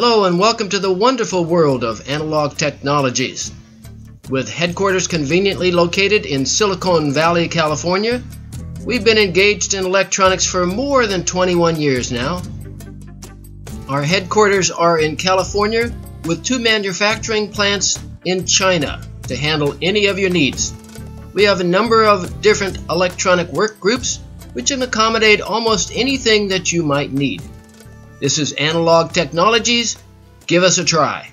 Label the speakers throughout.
Speaker 1: Hello and welcome to the wonderful world of analog technologies. With headquarters conveniently located in Silicon Valley, California, we've been engaged in electronics for more than 21 years now. Our headquarters are in California with two manufacturing plants in China to handle any of your needs. We have a number of different electronic work groups which can accommodate almost anything that you might need. This is Analog Technologies. Give us a try.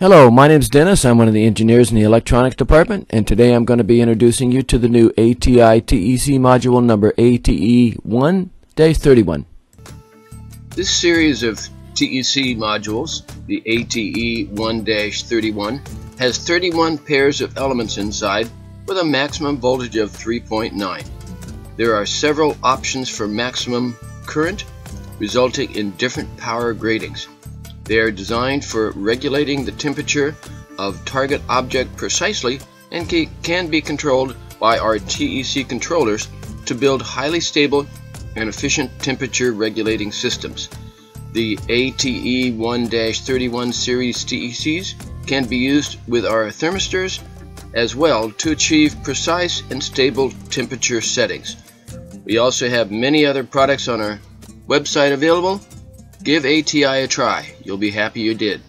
Speaker 2: Hello, my name is Dennis. I'm one of the engineers in the electronics department, and today I'm going to be introducing you to the new ATI TEC module number ATE1-31.
Speaker 1: This series of TEC modules, the ATE1-31, has 31 pairs of elements inside with a maximum voltage of 3.9. There are several options for maximum current, resulting in different power gradings. They are designed for regulating the temperature of target object precisely and can be controlled by our TEC controllers to build highly stable and efficient temperature regulating systems. The ATE 1-31 series TECs can be used with our thermistors as well to achieve precise and stable temperature settings. We also have many other products on our website available. Give ATI a try. You'll be happy you did.